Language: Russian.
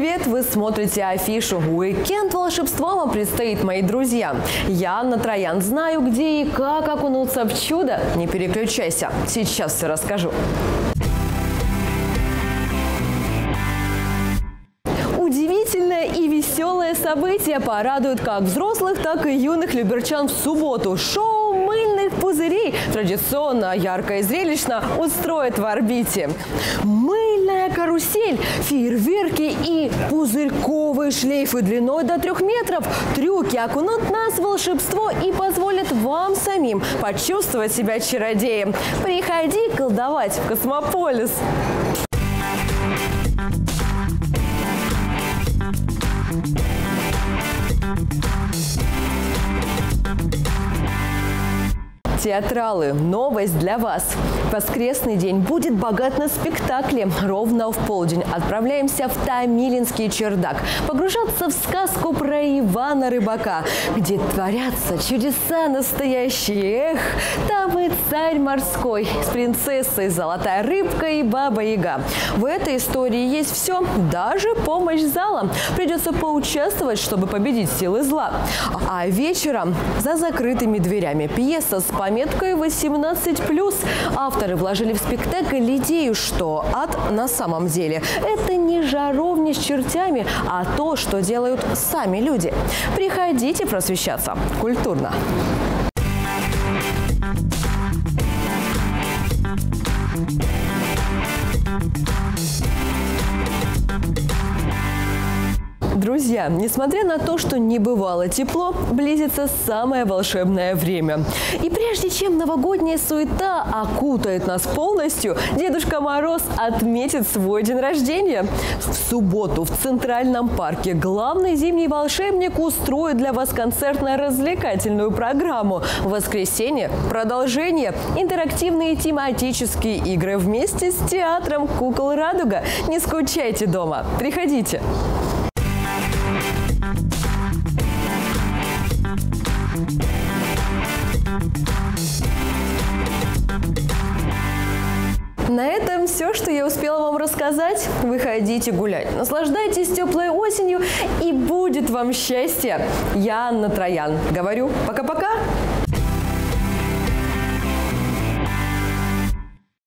привет! Вы смотрите афишу. Уикенд волшебства вам предстоит, мои друзья. Я Анна Троян. Знаю, где и как окунуться в чудо. Не переключайся. Сейчас все расскажу. Удивительное и веселое событие порадует как взрослых, так и юных люберчан в субботу. Шоу мыльных пузырей традиционно, ярко и зрелищно устроит в орбите. Мыльная карусель, фейерверки и пузырьковые шлейфы длиной до трех метров. Трюки окунут нас в волшебство и позволят вам самим почувствовать себя чародеем. Приходи колдовать в Космополис. Театралы, новость для вас. Воскресный день будет богат на спектакли. Ровно в полдень отправляемся в Тамилинский чердак. Погружаться в сказку про Ивана Рыбака, где творятся чудеса настоящие. Эх, там и царь морской с принцессой, золотая рыбка и баба Яга. В этой истории есть все, даже помощь зала. Придется поучаствовать, чтобы победить силы зла. А вечером за закрытыми дверями пьеса с пометкой 18+. Авторы вложили в спектакль идею, что ад на самом деле – это не жаровни с чертями, а то, что делают сами люди. Приходите просвещаться культурно. Друзья, несмотря на то, что не бывало тепло, близится самое волшебное время. И прежде чем новогодняя суета окутает нас полностью, Дедушка Мороз отметит свой день рождения. В субботу в Центральном парке главный зимний волшебник устроит для вас концертно-развлекательную программу. В воскресенье продолжение. Интерактивные тематические игры вместе с театром «Кукол Радуга». Не скучайте дома. Приходите. Все, что я успела вам рассказать. Выходите гулять, наслаждайтесь теплой осенью и будет вам счастье. Я Анна Троян. Говорю пока-пока.